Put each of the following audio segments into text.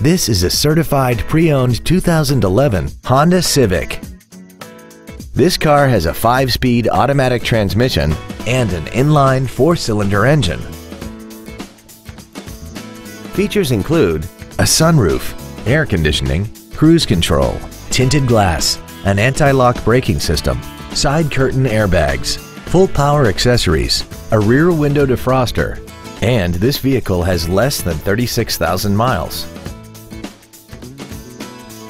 This is a certified pre-owned 2011 Honda Civic. This car has a 5-speed automatic transmission and an inline 4-cylinder engine. Features include a sunroof, air conditioning, cruise control, tinted glass, an anti-lock braking system, side curtain airbags, full power accessories, a rear window defroster, and this vehicle has less than 36,000 miles.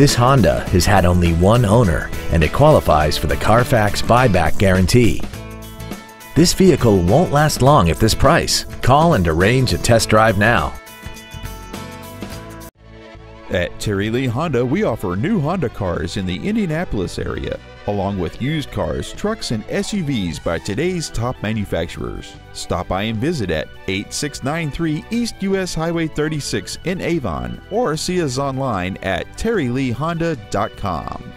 This Honda has had only one owner and it qualifies for the Carfax buyback guarantee. This vehicle won't last long at this price. Call and arrange a test drive now. At Terry Lee Honda, we offer new Honda cars in the Indianapolis area, along with used cars, trucks, and SUVs by today's top manufacturers. Stop by and visit at 8693 East US Highway 36 in Avon or see us online at terryleehonda.com.